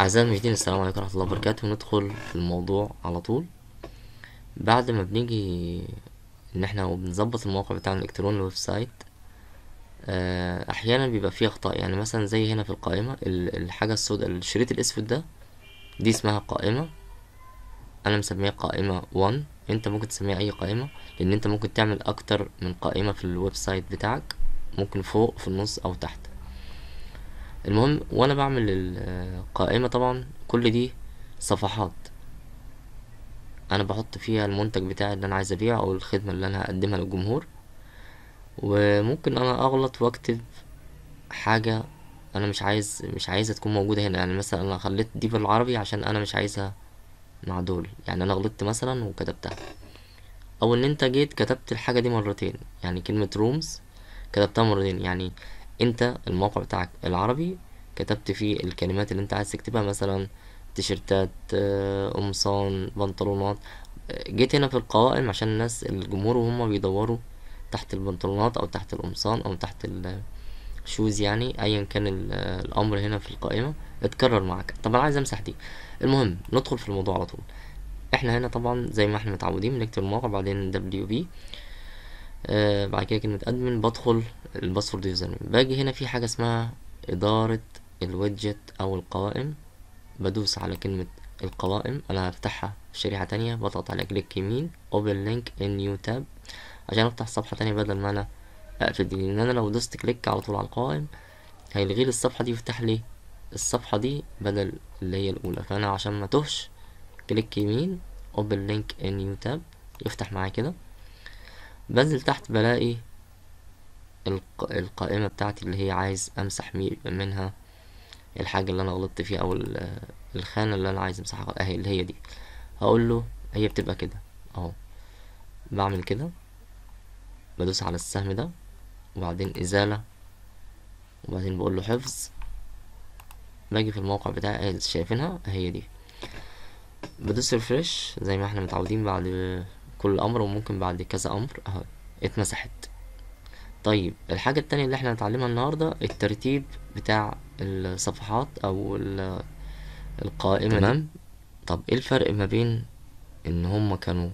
أعزائي المشاهدين السلام عليكم ورحمة الله وبركاته. ندخل في الموضوع على طول. بعد ما بنيجي إن إحنا وبنظبط الموقع بتاعنا الإلكتروني ال website آه، أحيانا بيبقى فيه أخطاء. يعني مثلا زي هنا في القائمة ال- الحاجة السوداء الشريط الأسود ده دي اسمها قائمة. أنا مسميها قائمة one أنت ممكن تسميها أي قائمة لأن أنت ممكن تعمل أكتر من قائمة في ال website بتاعك. ممكن فوق في النص أو تحت. المهم وأنا بعمل القائمة طبعا كل دي صفحات. أنا بحط فيها المنتج بتاعي اللي أنا عايز ابيعه أو الخدمة اللي أنا هقدمها للجمهور. وممكن أنا اغلط واكتب حاجة أنا مش عايز مش عايزها تكون موجودة هنا. يعني مثلا أنا خليت دي بالعربي عشان أنا مش عايزها مع دول. يعني أنا غلطت مثلا وكتبتها. أو ان انت جيت كتبت الحاجة دي مرتين. يعني كلمة rooms كتبتها مرتين. يعني انت الموقع بتاعك العربي كتبت فيه الكلمات اللي انت عايز تكتبها مثلا تيشرتات آه، قمصان بنطلونات. جيت هنا في القوائم عشان الناس الجمهور وهم بيدوروا تحت البنطلونات أو تحت القمصان أو تحت ال shoes يعني ايا كان ال- الأمر هنا في القائمة. اتكرر معاك. طب أنا عايز أمسح دي. المهم ندخل في الموضوع على طول. إحنا هنا طبعا زي ما إحنا متعودين بنكتب الموقع بعدين دبليو بي آه بعد كده كلمة admin بدخل ال password user باجي هنا في حاجة اسمها إدارة ال widget أو القوائم. بدوس على كلمة القوائم. أنا هفتحها في شريحة تانية. بضغط على click يمين. open link in new tab عشان أفتح صفحة تانية بدل ما أنا أقفل دي. لأن أنا لو دوست click على طول على القوائم هيلغي لي الصفحة دي ويفتح لي الصفحة دي بدل اللي هي الأولى. فأنا عشان ما تهش كليك يمين open link in new tab يفتح معايا كده. بنزل تحت بلاقي الق... القائمة بتاعتي اللي هي عايز أمسح منها الحاجة اللي أنا غلطت فيها أو ال- الخانة اللي أنا عايز أمسحها أهي اللي هي دي. هقول له هي بتبقى كده أهو. بعمل كده بدوس على السهم ده وبعدين إزالة وبعدين بقول له حفظ. باجي في الموقع بتاعي شايفينها هي دي. بدوس ريفرش زي ما إحنا متعودين بعد كل أمر وممكن بعد كذا أمر أهو اتمسحت. طيب الحاجة التانية اللي إحنا هنتعلمها النهاردة الترتيب بتاع الصفحات أو ال- القائمة تمام. طب إيه الفرق ما بين إن هما كانوا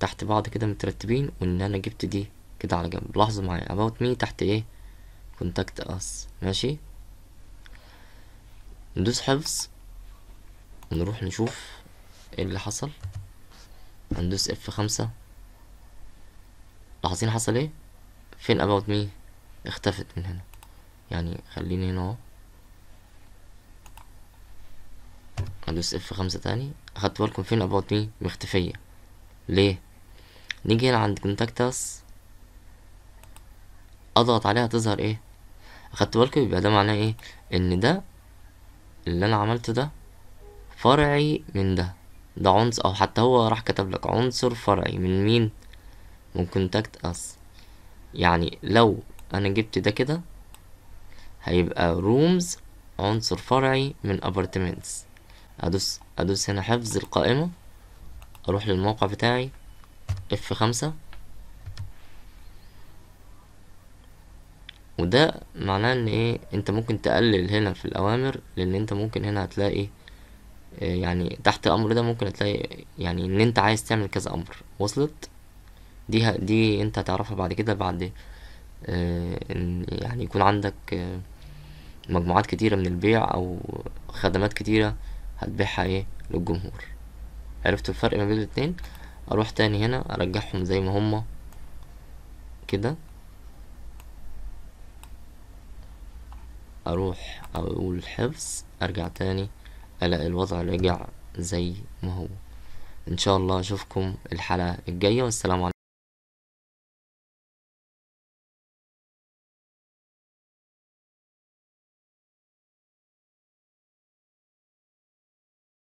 تحت بعض كده مترتبين وإن أنا جبت دي كده على جنب؟ لاحظوا معايا about me تحت إيه؟ contact us. ماشي؟ ندوس حفظ ونروح نشوف إيه اللي حصل. هندوس اف خمسة. لاحظين حصل إيه؟ فين about me اختفت من هنا. يعني خليني هنا اهو. ادوس اف خمسة تاني. أخدت بالكم فين about me مختفية. ليه؟ نيجي هنا عند contact us أضغط عليها تظهر إيه؟ أخدت بالكم يبقى ده معناه إيه؟ إن ده اللي أنا عملته ده فرعي من ده. ده عنصر أو حتى هو راح كتب لك عنصر فرعي. من مين؟ من contact us. يعني لو أنا جبت ده كده هيبقى rooms عنصر فرعي من apartments. أدوس أدوس هنا حفظ القائمة. أروح للموقع بتاعي اف خمسة. وده معناه إن إيه؟ أنت ممكن تقلل هنا في الأوامر لأن أنت ممكن هنا هتلاقي يعني تحت الامر ده ممكن هتلاقي يعني إن أنت عايز تعمل كذا أمر. وصلت؟ دي ه- دي أنت هتعرفها بعد كده بعد آه، إن يعني يكون عندك آه، مجموعات كتيرة من البيع أو خدمات كتيرة هتبيعها إيه؟ للجمهور. عرفتوا الفرق ما بين الاتنين؟ أروح تاني هنا أرجعهم زي ما هما كده. أروح أقول حفظ أرجع تاني الاقي الوضع رجع زي ما هو. إن شاء الله أشوفكم الحلقة الجاية والسلام عليكم.